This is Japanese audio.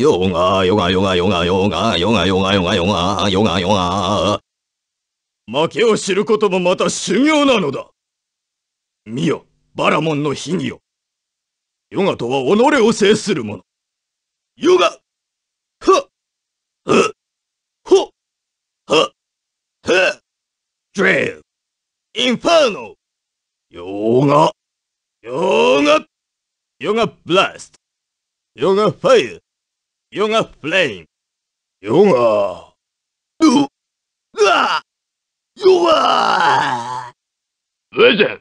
ヨガ、ヨガ、ヨガ、ヨガ、ヨガ、ヨガ、ヨガ、ヨガ、ヨガ、ヨガ、ヨガ。負けを知ることもまた修行なのだ。見よ、バラモンの秘技よ。ヨガとは己を制するもの。ヨガはっはほはっはドレルインファーノヨガヨガヨガブラストヨガファイア Junge Flame. Junge. Du. Ah. Junge. Listen.